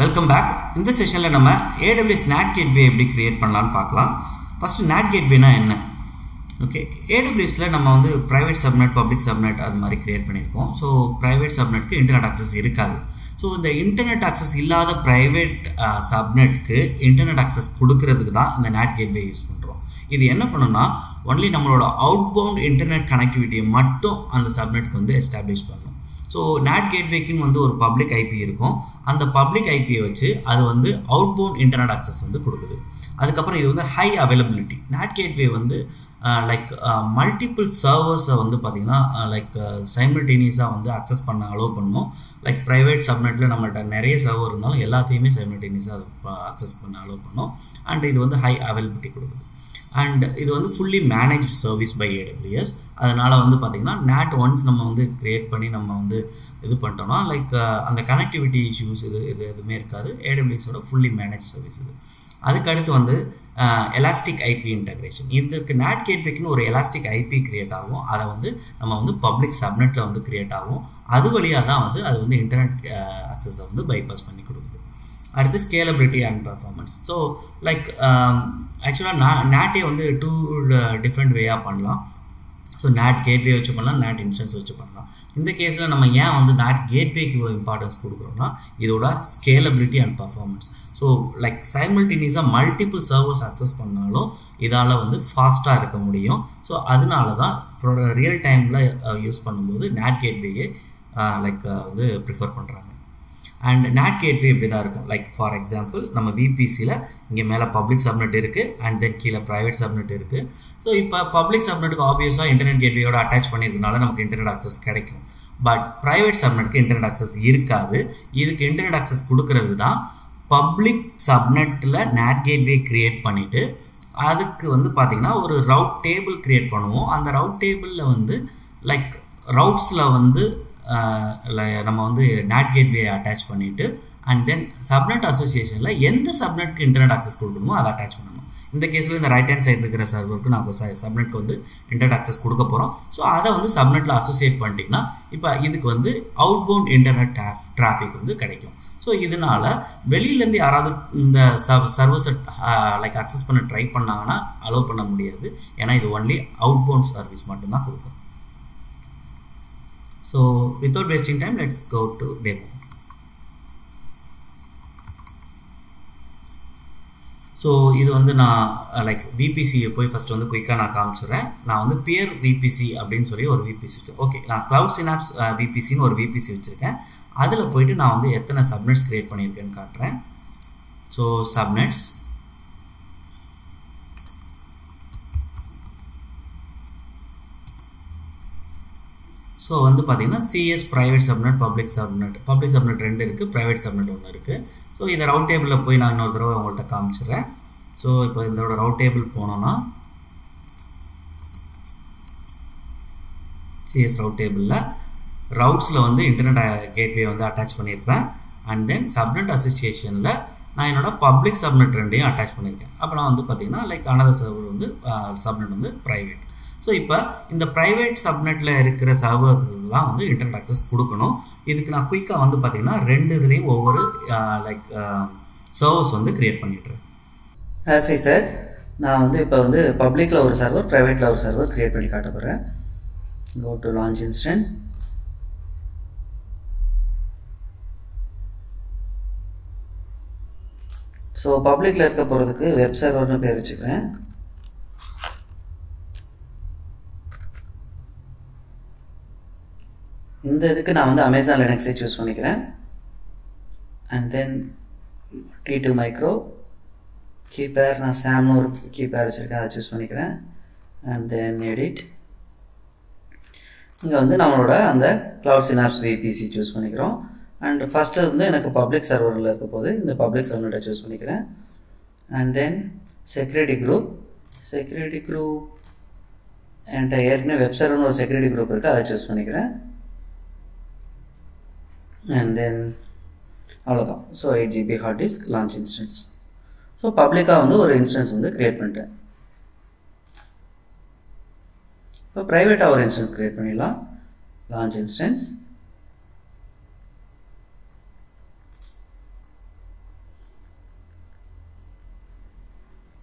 Welcome back இந்த செஷனில் நம்ம ஏடபிள்யூஎஸ் நேட் கேட்வே எப்படி க்ரியேட் பண்ணலான்னு பார்க்கலாம். ஃபஸ்ட்டு நேட் கேட்வேனா என்ன? ஓகே ஏடபிள்யூஎஸில் நம்ம வந்து ப்ரைவேட் சப்நெட் பப்ளிக் சப்நெட் அது மாதிரி க்ரியேட் பண்ணியிருக்கோம். ஸோ ப்ரைவேட் சப்நெட்க்கு இன்டர்நெட் ஆக்சஸ் இருக்காது. ஸோ இந்த இன்டர்நெட் அக்சஸ் இல்லாத ப்ரைவேட் சப்நெட்க்கு இன்டர்நெட் அக்சஸ் கொடுக்கறதுக்கு தான் இந்த நேட் கேட்வே யூஸ் பண்ணுறோம் இது என்ன பண்ணுன்னா ஒன்லி நம்மளோட அவுட் பவுண்ட் இன்டர்நெட் கனெக்டிவிட்டியை மட்டும் அந்த சப்நெட்க்கு வந்து எஸ்டாப்ளிஷ் பண்ணணும் ஸோ நேட் கேட்வேக்குன்னு வந்து ஒரு பப்ளிக் ஐபி இருக்கும். அந்த பப்ளிக் ஐபியை வச்சு அது வந்து அவுட்போன் இன்டர்நெட் அக்சஸ் வந்து கொடுக்குது. அதுக்கப்புறம் இது வந்து ஹை அவைலபிலிட்டி நேட் கேட்வே வந்து லைக் மல்டிபிள் சர்வர்ஸை வந்து பார்த்திங்கன்னா லைக் சைமல்டேனியஸாக வந்து அக்சஸ் பண்ண அலோவ் பண்ணும்? லைக் ப்ரைவேட் சப்நெட்டில் நம்மள்கிட்ட நிறைய சர்வர் இருந்தாலும் எல்லாத்தையுமே சைமல்டேனியஸாக அக்சஸ் பண்ண அலோவ் பண்ணும். அண்ட் இது வந்து ஹை அவைலபிலிட்டி கொடுக்குது. அண்ட் இது வந்து fully manage service by AWS அதனால் வந்து பார்த்திங்கன்னா நேட் ஒன்ஸ் நம்ம வந்து க்ரியேட் பண்ணி நம்ம வந்து இது பண்ணிட்டோம்னா லைக் அந்த கனெக்டிவிட்டி இஷ்யூஸ் இது இது எதுவுமே இருக்காது. ஏடபிள்யூஎஸோட ஃபுல்லி மேனேஜ் சர்வீஸ் இது. அதுக்கடுத்து வந்து எலாஸ்டிக் ஐபி இன்டகிரேஷன் இதுக்கு நேட் கேட்வேக்குன்னு ஒரு எலாஸ்டிக் ஐபி கிரியேட் ஆகும். அதை வந்து நம்ம வந்து பப்ளிக் சப்நெட்டில் வந்து கிரியேட் ஆகும். அது வழியாக தான் வந்து அது வந்து இன்டர்நெட் அக்சஸை வந்து பைபாஸ் பண்ணி கொடுக்கும். அடுத்து scalability and performance so like ஆக்சுவலாக நா நேட்டே வந்து டூ டிஃப்ரெண்ட் வேயாக பண்ணலாம். ஸோ நேட் கேட்வே வச்சு பண்ணலாம் நேட் இன்ஸ்டன்ஸ் வச்சு பண்ணலாம். இந்த கேஸில் நம்ம ஏன் வந்து நேட் கேட்வேக்கு இவ்வளோ இம்பார்ட்டன்ஸ் கொடுக்குறோம்னா இதோட scalability and performance so like சைமல்டேனியஸாக multiple servers access பண்ணாலும் இதால் வந்து ஃபாஸ்ட்டாக இருக்க முடியும். ஸோ அதனால தான் ரியல் டைமில் யூஸ் பண்ணும்போது நேட் கேட்வேயே லைக் வந்து ப்ரிஃபர் பண்ணுறாங்க அண்ட் நேட் கேட்வே இப்படி தான் இருக்கும்? லைக் ஃபார் எக்ஸாம்பிள் நம்ம விபிசியில் இங்கே மேலே பப்ளிக் சப்நெட் இருக்குது அண்ட் தென் கீழே ப்ரைவேட் சப்நெட் இருக்குது ஸோ இப்போ பப்ளிக் சப்நெட்டுக்கு ஆப்வியஸாக இன்டர்நெட் கேட்வேயோட அட்டாச் பண்ணியிருக்கனால நமக்கு இன்டர்நெட் அக்சஸ் கிடைக்கும். பட் ப்ரைவேட் சப்நெட்டுக்கு இன்டர்நெட் அக்சஸ் இருக்காது. இதுக்கு இன்டர்நெட் அக்சஸ் கொடுக்கறது தான் பப்ளிக் சப்நெட்டில் நேட் கேட்வே க்ரியேட் பண்ணிவிட்டு அதுக்கு வந்து பார்த்திங்கன்னா ஒரு ரவுட் டேபிள் க்ரியேட் பண்ணுவோம். அந்த ரவுட் டேபிளில் வந்து லைக் ரவுட்ஸில் வந்து நம்ம வந்து நாட் கேட்வே அட்டாச் பண்ணிவிட்டு அண்ட் தென் சப்நெட் அசோசியேஷனில் எந்த சப்நெட்க்கு இன்டர்நெட் ஆக்சஸ் கொடுக்கணுமோ அதை அட்டாச் பண்ணணும். இந்த கேஸில் இந்த ரைட் ஹேண்ட் சைடு இருக்கிற சர்வருக்கு நான் சப்நெட்க்கு வந்து இன்டர்நெட் ஆக்சஸ் கொடுக்க போகிறோம் ஸோ அதை வந்து சப்நெட்டில் அசோசியேட் பண்ணிட்டீங்கன்னா இப்போ இதுக்கு வந்து அவுட் பவுண்ட் இன்டர்நெட் டிராஃபிக் வந்து கிடைக்கும். ஸோ இதனால வெளியிலேருந்து யாராவது இந்த சர்வ் சர்வீஸை லைக் அக்சஸ் பண்ண ட்ரை பண்ணாங்கன்னா அலோவ் பண்ண முடியாது. ஏன்னா இது ஒன்லி அவுட் பவுண்ட் சர்வீஸ் மட்டும்தான் கொடுக்கும். So without wasting time, let's go to demo. So இது வந்து நான் uh, லைக் விபிசியை போய் ஃபஸ்ட் வந்து குயிக்காக நான் காமிச்சிடுறேன் நான் வந்து பியர் விபிசி அப்படின்னு சொல்லி ஒரு விபிசி ஓகே நான் க்ளவுட் சினாப்ஸ் விபிசின்னு ஒரு விபிசி வச்சுருக்கேன். அதில் போயிட்டு நான் வந்து எத்தனை சப்நெட்ஸ் க்ரியேட் பண்ணியிருக்கேன்னு காட்டுறேன். ஸோ சப்நெட்ஸ் ஸோ வந்து பார்த்தீங்கன்னா CS private subnet public subnet public subnet ரெண்டு இருக்குது ப்ரைவேட் சப்நெட் ஒன்று இருக்குது ஸோ இந்த ரவுட் டேபிளில் போய் நான் இன்னொரு தடவை உங்கள்கிட்ட காமிச்சிடுறேன். ஸோ இப்போ இதோட ரவுட் டேபிள் போனோன்னா சிஎஸ் ரவுட் டேபிளில் ரவுட்ஸில் வந்து இன்டர்நெட் கேட்வே வந்து அட்டாச் பண்ணியிருப்பேன். அண்ட் தென் சப்நெட் அசோசியேஷனில் நான் என்னோட பப்ளிக் சப்நெட் ரெண்டையும் அட்டாச் பண்ணியிருக்கேன். அப்புறம் வந்து பார்த்தீங்கன்னா லைக் அனதர் சர்வர் வந்து சப்நெட் வந்து ப்ரைவேட் ஸோ இப்போ இந்த ப்ரைவேட் சப்நெட்டில் இருக்கிற சர்வர்கள்லாம் வந்து இன்டர்நெட் அக்சஸ் கொடுக்கணும். இதுக்கு நான் குயிக்காக வந்து பார்த்தீங்கன்னா ரெண்டு இதுலேயும் ஒவ்வொரு லைக் சர்வர்ஸ் வந்து க்ரியேட் பண்ணிட்டுறேன் சரி சார் நான் வந்து இப்போ வந்து பப்ளிக்கில் ஒரு சர்வர் ப்ரைவேட்டில் ஒரு சர்வர் க்ரியேட் பண்ணி காட்ட போகிறேன் go to launch instance so பப்ளிக்கில் இருக்க போகிறதுக்கு வெப் சர்வர்னு பேர் வச்சுக்கிறேன். இந்த இதுக்கு நான் வந்து அமேசான் லினக்ஸை சூஸ் பண்ணிக்கிறேன். And then T two micro key pair நான் சாம்னு ஒரு கீபேர் வச்சுருக்கேன் அதை சூஸ் பண்ணிக்கிறேன். அண்ட் தென் எடிட் இங்கே வந்து நம்மளோட அந்த க்ளவுட் சினாப்ஸ் விபிசி சூஸ் பண்ணிக்கிறோம். அண்ட் ஃபஸ்ட்டு வந்து எனக்கு பப்ளிக் சர்வரில் இருக்க போது இந்த பப்ளிக் சர்வர்கிட்ட சூஸ் பண்ணிக்கிறேன். And then security group security group என்கிட்ட ஏற்கனவே வெப் சர்வர்னு ஒரு செக்யூரிட்டி குரூப் இருக்குது அதை சூஸ் பண்ணிக்கிறேன். அண்ட் தென் அவ்வளோதான் so eight GB hard disk launch instance so பப்ளிக்காக வந்து ஒரு இன்ஸ்டன்ஸ் வந்து க்ரியேட் பண்ணிட்டேன். இப்போ ப்ரைவேட்டாக ஒரு இன்ஸ்டன்ஸ் க்ரியேட் பண்ணிடலாம். லான்ச் இன்ஸ்டன்ஸ்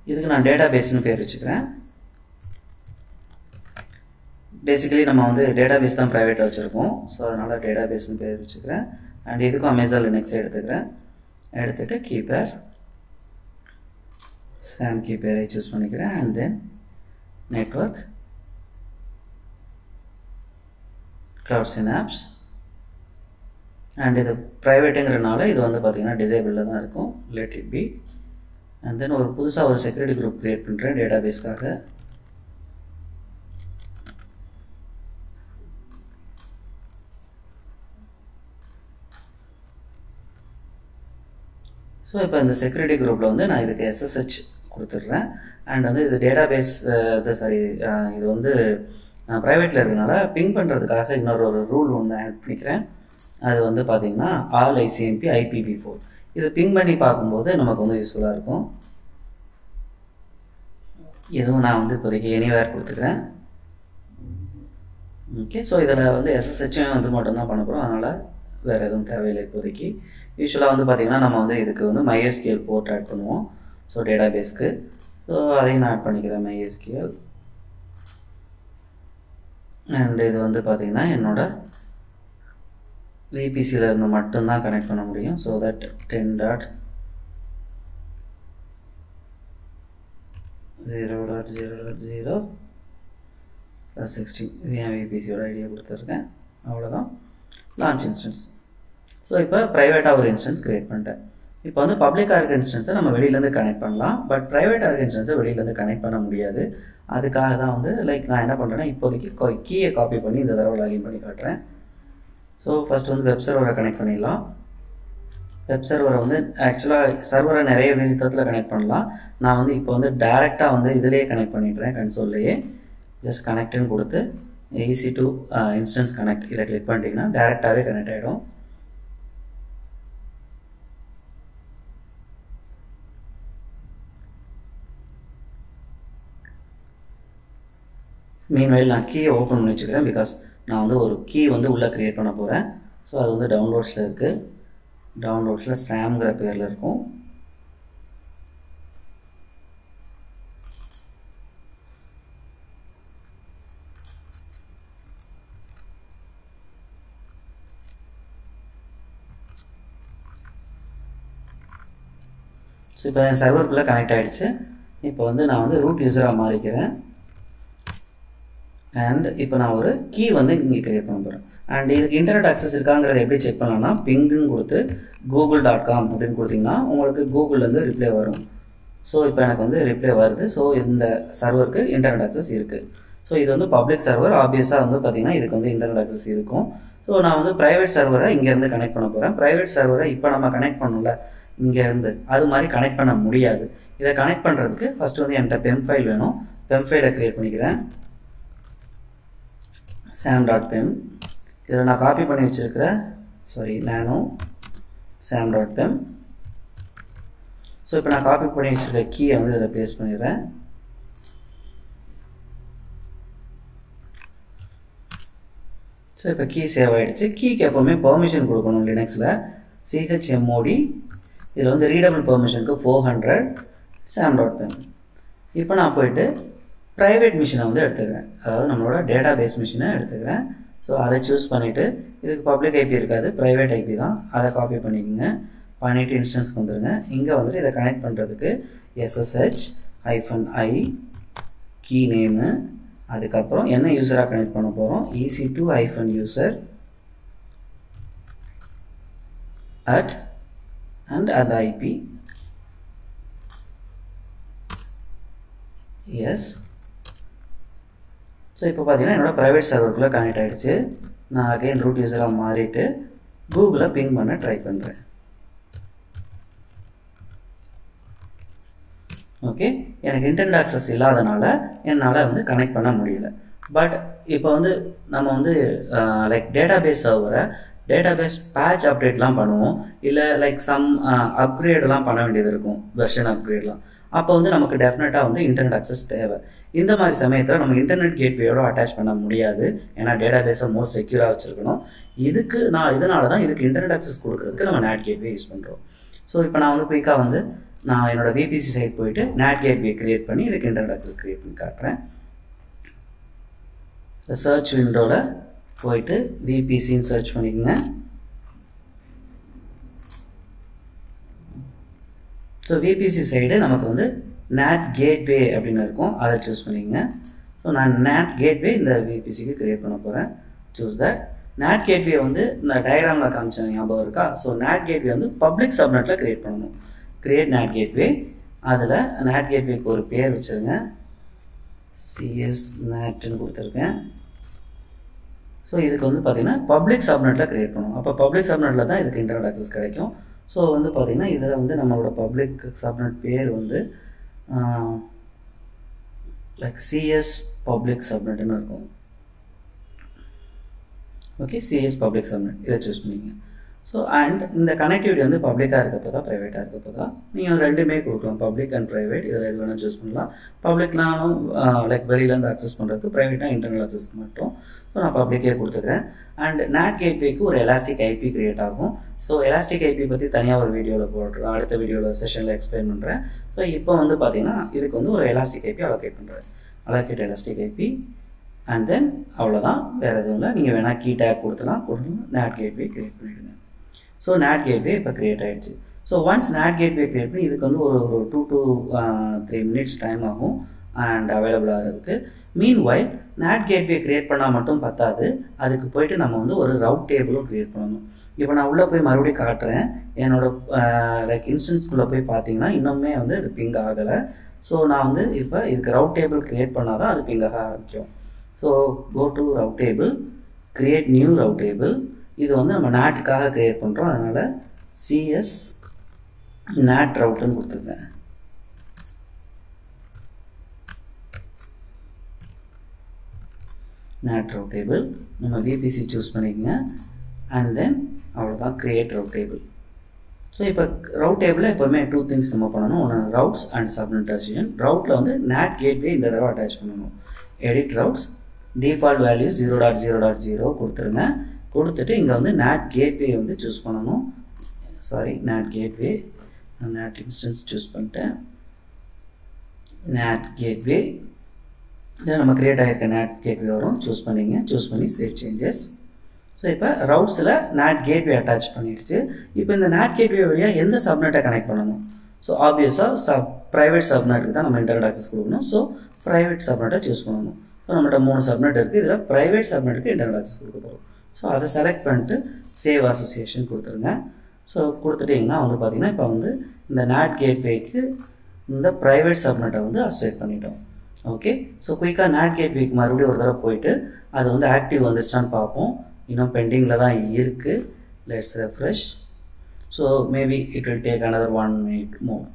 இதுக்கு நான் டேட்டா பேஸ்னு பேர் வச்சுக்கிறேன். பேசிக்கலி நம்ம வந்து டேட்டா பேஸ் தான் ப்ரைவேட்டாக வச்சுருக்கோம். ஸோ அதனால் டேட்டா பேஸ்னு பேர் வச்சுக்கிறேன். அண்ட் இதுக்கும் அமேசான் லினக்ஸ் எடுத்துக்கிறேன். எடுத்துகிட்டு கீப்பர் சாம் கீப்பேரை சூஸ் பண்ணிக்கிறேன். And then network Cloud Synapse and இது ப்ரைவேட்டுங்கிறனால இது வந்து பார்த்திங்கன்னா டிசேபிளில் தான் இருக்கும். Let it be and then ஒரு புதுசாக ஒரு செக்யூரிட்டி குரூப் க்ரியேட் பண்ணுறேன் டேட்டாபேஸ்க்காக ஸோ இப்போ இந்த செக்யூரிட்டி குரூப்பில் வந்து நான் இதுக்கு எஸ்எஸ்ஹெச் கொடுத்துட்றேன். அண்ட் வந்து இது டேட்டா பேஸ் இது சாரி இது வந்து ப்ரைவேட்டில் இருக்கனால பிங் பண்ணுறதுக்காக இன்னொரு ஒரு ரூல் ஒன்று ஆட் பண்ணிக்கிறேன். அது வந்து பார்த்திங்கன்னா ஆல் ஐசிஎம்பி ஐபிபி ஃபோர் இது பிங் பண்ணி பார்க்கும்போது நமக்கு வந்து யூஸ்ஃபுல்லாக இருக்கும். இதுவும் நான் வந்து இப்போதைக்கு எனிவேர் கொடுத்துக்கிறேன். ஓகே ஸோ இதில் வந்து எஸ்எஸ்ஹெச்சும் இது மட்டும்தான் பண்ண போகிறோம் அதனால் வேறு எதுவும் தேவையில்லை இப்போதைக்கு. யூஸ்வலாக வந்து பார்த்திங்கன்னா நம்ம வந்து இதுக்கு வந்து மைஎஸ்கியூஎல் போர்ட் ஆட் பண்ணுவோம். ஸோ டேட்டா பேஸ்க்கு ஸோ அதையும் நான் ஆட் பண்ணிக்கிறேன் மைஎஸ்கியூஎல் அண்ட் இது வந்து பார்த்திங்கன்னா என்னோடய விபிசியில் இருந்து மட்டும்தான் கனெக்ட் பண்ண முடியும். So that ten dot zero dot zero dot zero plus sixteen இது என் விபிசியோட ஐடியா கொடுத்துருக்கேன். அவ்வளோதான் லான்ச் இன்ஸ்டன்ஸ் ஸோ இப்போ ப்ரைவேட்டாக ஒரு இன்ஸ்டன்ஸ் க்ரியேட் பண்ணிட்டேன். இப்போ வந்து பப்ளிக்காக இருக்க இன்ஸ்டன்ஸை நம்ம வெளியிலேருந்து கனெக்ட் பண்ணலாம். பட் ப்ரைவேட்டாக இருக்க இன்ஸ்டன்ஸை வெளியிலேருந்து கனெக்ட் பண்ண முடியாது. அதுக்காக தான் வந்து லைக் நான் என்ன பண்ணுறேன்னா இப்போதைக்கு கீயை காப்பி பண்ணி இந்த தடவை லாகின் பண்ணி காட்டுறேன். ஸோ ஃபஸ்ட் வந்து வெப் சர்வரை கனெக்ட் பண்ணிடலாம். வெப் சர்வரை வந்து ஆக்சுவலாக சர்வரை நிறைய விதத்தில் கனெக்ட் பண்ணலாம். நான் வந்து இப்போ வந்து டேரெக்டாக வந்து இதிலேயே கனெக்ட் பண்ணிடுறேன் கன்சோல்லையே ஜஸ்ட் கனெக்டுன்னு கொடுத்து ஈஸி டு இன்ஸ்டன்ஸ் கனெக்ட் இதை கிளிக் பண்ணிட்டீங்கன்னா டேரெக்டாகவே கனெக்ட் ஆகிடும் மீன்வெயில் நான் கீயை ஓப்பன் பண்ணி வச்சுக்கிறேன் பிகாஸ் நான் வந்து ஒரு கீ வந்து உள்ளே க்ரியேட் பண்ண போகிறேன் ஸோ அது வந்து டவுன்லோட்ஸில் இருக்குது டவுன்லோட்ஸில் சாம்ங்கிற பேரில் இருக்கும். ஸோ இப்போ என் சர்வருக்குள்ளே கனெக்ட் ஆகிடுச்சு இப்போ வந்து நான் வந்து ரூட் யூஸராக மாறிக்கிறேன். அண்ட் இப்போ நான் ஒரு கீ வந்து இங்கே க்ரியேட் பண்ண போகிறேன் அண்ட் இதுக்கு இன்டர்நெட் ஆக்சஸ் இருக்காங்கிறத எப்படி செக் பண்ணலாம்னா பிங்குன்னு கொடுத்து கூகுள் டாட் காம் அப்படின்னு கொடுத்தீங்கன்னா உங்களுக்கு கூகுள்லேருந்து ரிப்ளை வரும். ஸோ இப்போ எனக்கு வந்து ரிப்ளை வருது. ஸோ இந்த சர்வருக்கு இன்டர்நெட் ஆக்சஸ் இருக்குது ஸோ இது வந்து பப்ளிக் சர்வர் ஆப்வியஸாக வந்து பார்த்திங்கன்னா இதுக்கு வந்து இன்டர்நெட் ஆக்சஸ் இருக்கும். ஸோ நான் வந்து ப்ரைவேட் சர்வரை இங்கேருந்து கனெக்ட் பண்ண போகிறேன் ப்ரைவேட் சர்வரை இப்போ நம்ம கனெக்ட் பண்ணல இங்கேருந்து அது மாதிரி கனெக்ட் பண்ண முடியாது. இதை கனெக்ட் பண்ணுறதுக்கு ஃபஸ்ட்டு வந்து என்கிட்ட பெம் ஃபைல் வேணும். பெம் ஃபைலை க்ரியேட் பண்ணிக்கிறேன். சாம் டாட் பெம் இதில் நான் காப்பி பண்ணி வச்சுருக்கிற sorry nano Sam dot pem so இப்போ நான் காப்பி பண்ணி வச்சுருக்க கீயை வந்து இதில் பேஸ்ட் பண்ணிடுறேன். ஸோ இப்போ கீ சேவ் ஆகிடுச்சு கீக்கு எப்போவுமே பெர்மிஷன் கொடுக்கணும் லினக்ஸில் சிஹெச்எம்ஓடி இதில் வந்து readable பெர்மிஷனுக்கு four hundred Sam dot pem இப்போ நான் போயிட்டு ப்ரைவேட் மிஷினை வந்து எடுத்துக்கிறேன். அதாவது நம்மளோட டேட்டா பேஸ் மிஷினை எடுத்துக்கிறேன். ஸோ அதை சூஸ் பண்ணிவிட்டு இதுக்கு பப்ளிக் ஐபி இருக்காது ப்ரைவேட் ஐபி தான். அதை காப்பி பண்ணிக்கோங்க. பண்ணிவிட்டு இன்ஸ்டன்ஸ்க்கு வந்துடுங்க இங்கே வந்துட்டு இதை கனெக்ட் பண்ணுறதுக்கு எஸ்எஸ்ஹெச் ஐஃபன் ஐ கீ நேமு அதுக்கப்புறம் என்ன யூஸராக கனெக்ட் பண்ண போகிறோம் EC two hyphen user at and at IP S so இப்போ பார்த்தீங்கன்னா என்னோடய ப்ரைவேட் சர்வருக்குள்ளே கனெக்ட் ஆகிடுச்சு நான் அகைன் ரூட் யூஸராக மாறிட்டு கூகுளில் பிங் பண்ண ட்ரை பண்ணுறேன் ஓகே எனக்கு இன்டர்நெட் ஆக்சஸ் இல்லாதனால என்னால் வந்து கனெக்ட் பண்ண முடியல. பட் இப்போ வந்து நம்ம வந்து like database server database patch அப்டேட்லாம் பண்ணுவோம். இல்லை லைக் சம் அப்கிரேடெலாம் பண்ண வேண்டியது இருக்கும். வெர்ஷன் அப்கிரேட்லாம் அப்போ வந்து நமக்கு டெஃபினட்டாக வந்து இன்டர்நெட் அக்சஸ் தேவை. இந்த மாதிரி சமயத்தில் நம்ம இன்டர்நெட் கேட்வேயோட அட்டாச் பண்ண முடியாது. ஏன்னா டேட்டா பேஸை மோஸ்ட் செக்யூராக வச்சுருக்கணும். இதுக்கு நான் இதனால தான் இதுக்கு இன்டர்நெட் அக்சஸ் கொடுக்குறதுக்கு நம்ம நேட் கேட்வே யூஸ் பண்ணுறோம் ஸோ இப்போ நான் வந்து குயிக்காக வந்து நான் என்னோட விபிசி சைட் போயிட்டு நேட் கேட்வே கிரியேட் பண்ணி இதுக்கு இன்டர்நெட் அக்சஸ் கிரியேட் பண்ணி காட்டுறேன். சர்ச் விண்டோவில் போயிட்டு விபிசின்னு சர்ச் பண்ணிக்கோங்க. ஸோ விபிசி சைடு நமக்கு வந்து நேட் கேட்வே அப்படின்னு இருக்கும். அதை சூஸ் பண்ணிக்கோங்க. ஸோ நான் நேட் கேட்வே இந்த விபிசிக்கு க்ரியேட் பண்ண போகிறேன் சூஸ் தட் நேட் கேட்வே வந்து இந்த டயக்ராமில் காமிச்சேன் ஞாபகம் இருக்கா? ஸோ நேட் கேட்வே வந்து பப்ளிக் சப்நெட்டில் க்ரியேட் பண்ணணும். க்ரியேட் நேட் கேட்வே அதில் நேட் கேட்வேக்கு ஒரு பேர் வச்சுருங்க. சிஎஸ் நேட்டுன்னு கொடுத்துருக்கேன். ஸோ இதுக்கு வந்து பார்த்திங்கன்னா பப்ளிக் சப்நெட்டில் க்ரியேட் பண்ணணும் அப்போ பப்ளிக் சப்நெட்டில் தான் இதுக்கு இன்டர்நெட் ஆக்சஸ் கிடைக்கும். ஸோ வந்து பார்த்திங்கன்னா இதில் வந்து நம்மளோட பப்ளிக் சப்நெட் பேர் வந்து லைக் சிஎஸ் பப்ளிக் சப்நெட்டுன்னு இருக்கும். ஓகே சிஎஸ் பப்ளிக் சப்நெட் இதை சூஸ் பண்ணிக்கங்க. ஸோ அண்ட் இந்த கனெக்டிவிட்டி வந்து பப்ளிக்காக இருக்கப்போ தான் ப்ரைவேட்டாக இருக்கப்போ தான் நீங்கள் ரெண்டுமே கொடுக்கலாம். பப்ளிக் அண்ட் ப்ரைவேட் இதில் எது வேணால் சூஸ் பண்ணலாம். பப்ளிக்னாலும் லைக் வெளியிலேருந்து அக்சஸ் பண்ணுறதுக்கு ப்ரைவேட்டாக இன்டர்னல் அக்சஸ்க்கு மட்டும். ஸோ நான் பப்ளிக்கே கொடுத்துக்கிறேன். அண்ட் நேட் கேட்வேக்கு ஒரு எலாஸ்டிக் ஐபி கிரியேட் ஆகும். ஸோ எலாஸ்டிக் ஐபி பற்றி தனியாக ஒரு வீடியோவில் போட்டுருக்கோம் அடுத்த வீடியோவில் செஷனில் எக்ஸ்பிளைன் பண்ணுறேன் ஸோ இப்போ வந்து பார்த்தீங்கன்னா இதுக்கு வந்து ஒரு எலாஸ்டிக் ஐபி அலோகேட் பண்ணுறேன் allocate elastic IP and then அவ்வளோதான் வேறு எதுவும் இல்லை. நீங்கள் வேணால் கீ டேக் கொடுத்துலாம். கொடுக்கணும் நேட் கேட்வே க்ரியேட் பண்ணிவிடுங்க ஸோ நேட் கேட்வே இப்போ க்ரியேட் ஆகிடுச்சு so once NAT gateway create பண்ணி இதுக்கு வந்து ஒரு ஒரு two to three minutes time ஆகும் அண்ட் அவைலபிள் ஆகிறதுக்கு. Meanwhile NAT gateway create பண்ணால் மட்டும் பத்தாது. அதுக்கு போயிட்டு நம்ம வந்து ஒரு ரவுட் டேபிளும் க்ரியேட் பண்ணணும். இப்போ நான் உள்ளே போய் மறுபடியும் காட்டுறேன். என்னோட லைக் இன்ஸ்டன்ஸ்குள்ளே போய் பார்த்தீங்கன்னா இன்னுமே வந்து இது பிங்க் ஆகலை. ஸோ நான் வந்து இப்போ இதுக்கு ரவுட் டேபிள் க்ரியேட் பண்ணால் தான் அது பிங்காக ஆரம்பிக்கும். So go to route table create new route table இது வந்து நம்ம நாட்டுக்காக க்ரியேட் பண்ணுறோம் அதனால் சிஎஸ் நேட் ரவுட்டுன்னு கொடுத்துருங்க. நேட் ரவுட் டேபிள் நம்ம விபிசி சூஸ் பண்ணிக்கங்க. அண்ட் தென் அவ்வளோதான் க்ரியேட் ரவுட் டேபிள் ஸோ இப்போ ரவுட் டேபிளில் எப்போவுமே டூ திங்ஸ் நம்ம பண்ணணும். ஒன்று ரவுட்ஸ் அண்ட் சப்நெட் அசிஷன் ரவுட்டில் வந்து நேட் கேட்வே இந்த தடவை அட்டாச் பண்ணணும். Edit routes default value zero dot zero dot zero கொடுத்துருங்க. கொடுத்துட்டு இங்கே வந்து நேட் கேட்வே வந்து சூஸ் பண்ணணும். சாரி நேட் கேட்வே நான் நேட் இன்ஸ்டன்ஸ் சூஸ் பண்ணிட்டேன். நேட் கேட்வே இதை நம்ம க்ரியேட் ஆகிருக்க நேட் கேட்வே வரும். சூஸ் பண்ணிங்க. சூஸ் பண்ணி சேவ் சேஞ்சஸ் ஸோ இப்போ ரவுட்ஸில் நேட் கேட்வே அட்டாச் பண்ணிடுச்சு. இப்போ இந்த நேட் கேட்வே வழியாக எந்த சப்நெட்டை கனெக்ட் பண்ணணும்? ஸோ ஆப்வியஸாக சப் ப்ரைவேட் சப்நெட்டுக்கு தான் நம்ம இன்டர்நெட் ஆக்சஸ் கொடுக்கணும். ஸோ ப்ரைவேட் சப்நெட்டை சூஸ் பண்ணணும். ஸோ நம்மகிட்ட மூணு சப்நெட் இருக்குது இதில் ப்ரைவேட் சப்நெட்டுக்கு இன்டர்நெட் ஆக்சஸ் கொடுக்க போகிறோம் ஸோ அதை செலக்ட் பண்ணிட்டு சேவ் அசோசியேஷன் கொடுத்துருங்க. ஸோ கொடுத்துட்டிங்கன்னா வந்து பார்த்திங்கன்னா இப்போ வந்து இந்த நாட் கேட்வேக்கு இந்த ப்ரைவேட் சப்நெட்டை வந்து அசோசியேட் பண்ணிட்டோம். ஓகே ஸோ குயிக்காக நாட் கேட்வேக்கு மறுபடியும் ஒரு தடவை போயிட்டு அது வந்து ஆக்டிவ் வந்துருச்சான்னு பார்ப்போம். இன்னும் பெண்டிங்கில் தான் இருக்குது let's refresh so maybe it will take another one minute more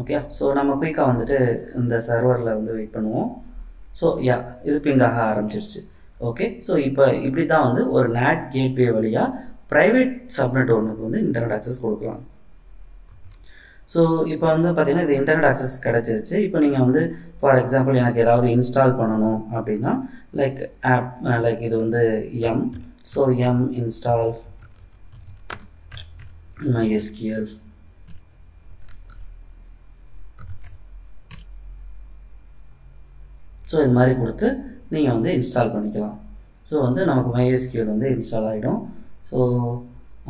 okay so நம்ம குயிக்காக வந்துட்டு இந்த சர்வரில் வந்து வெயிட் பண்ணுவோம். ஸோ யா இது பிங்காக ஆரம்பிச்சிருச்சு. ஓகே ஸோ இப்போ இப்படி தான் வந்து ஒரு நேட் கேட்வே வழியாக ப்ரைவேட் சப்நெட் ஒன்றுக்கு வந்து இன்டர்நெட் ஆக்சஸ் கொடுக்கலாம். ஸோ இப்போ வந்து பார்த்தீங்கன்னா இது இன்டர்நெட் ஆக்சஸ் கிடச்சிருச்சு. இப்போ நீங்கள் வந்து ஃபார் எக்ஸாம்பிள் எனக்கு ஏதாவது இன்ஸ்டால் பண்ணணும் அப்படின்னா லைக் ஆப் லைக் இது வந்து M so M install MySQL. So இது மாதிரி கொடுத்து நீங்கள் வந்து இன்ஸ்டால் பண்ணிக்கலாம். ஸோ வந்து நமக்கு MySQL வந்து இன்ஸ்டால் ஆகிடும் so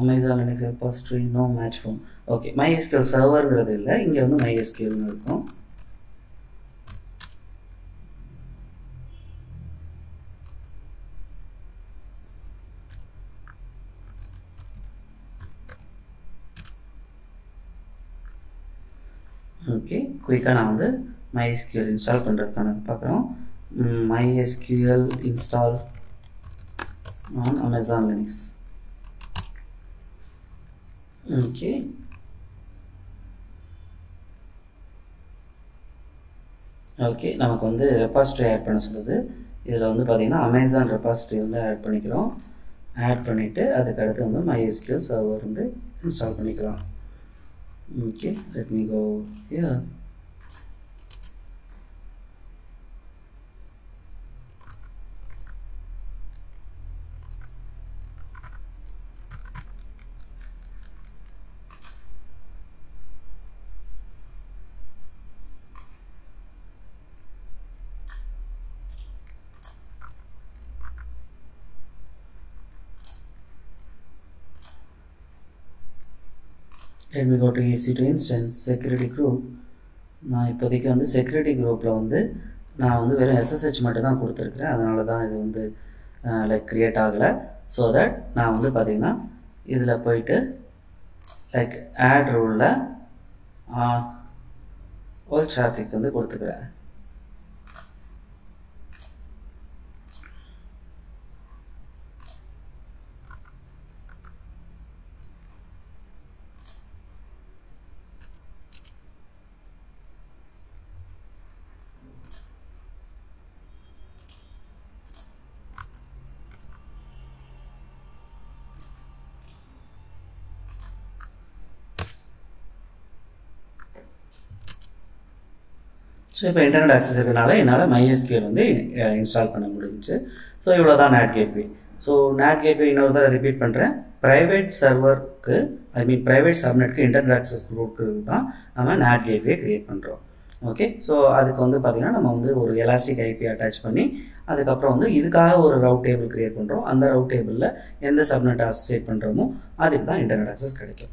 Amazon Linux no match found okay MySQL சர்வருங்கிறது இல்லை இங்கே வந்து MySQLனு இருக்கும். ஓகே குயிக்காக நான் வந்து MySQL இன்ஸ்டால் பண்ணுறதுக்கான பார்க்குறோம் Mm, MySQL install on Amazon linux. Okay okay நமக்கு வந்து ரெபாசிட்டரி ஆட் பண்ண சொல்லுது. இதில் வந்து பார்த்திங்கன்னா அமேசான் ரெப்பாஸ்ட்ரி வந்து ஆட் பண்ணிக்கிறோம். ஆட் பண்ணிவிட்டு அதுக்கு அடுத்து வந்து MySQL சர்வர் வந்து இன்ஸ்டால் பண்ணிக்கலாம். Okay let me go yeah let me go to EC2 instance. Security group. நான் இப்போதைக்கு வந்து செக்யூரிட்டி குரூப்பில் வந்து நான் வந்து வெறும் எஸ்எஸ்ஹெச் மட்டும் தான் கொடுத்துருக்குறேன். அதனால தான் இது வந்து லைக் க்ரியேட் ஆகலை. ஸோ தட் நான் வந்து பார்த்திங்கன்னா இதில் போயிட்டு லைக் ஆட் ரூலில் ஆல் டிராஃபிக் வந்து கொடுத்துக்கிறேன். ஸோ இப்போ இன்டர்நெட் ஆக்சஸ் இருக்கனால என்னால் MySQL வந்து இன்ஸ்டால் பண்ண முடிஞ்சுச்சு. ஸோ இவ்வளோ தான் NAT gateway so NAT gateway இன்னொரு தடவை ரிப்பீட் பண்ணுறேன் ப்ரைவேட் சர்வருக்கு ஐ மீன் ப்ரைவேட் சப்நெட்க்கு இன்டர்நெட் ஆக்சஸ் கொடுக்குறது தான் நம்ம நேட் கேட்வே க்ரியேட் பண்ணுறோம் ஓகே ஸோ அதுக்கு வந்து பார்த்திங்கன்னா நம்ம வந்து ஒரு எலாஸ்டிக் ஐபி அட்டாச் பண்ணி அதுக்கப்புறம் வந்து இதுக்காக ஒரு ரவுட் டேபிள் க்ரியேட் பண்ணுறோம் அந்த ரவுட் டேபிளில் எந்த சப்நெட் அசோசியேட் பண்ணுறோமோ அதுக்கு தான் இன்டர்நெட் ஆக்சஸ் கிடைக்கும்.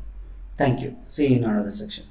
Thank you see in another section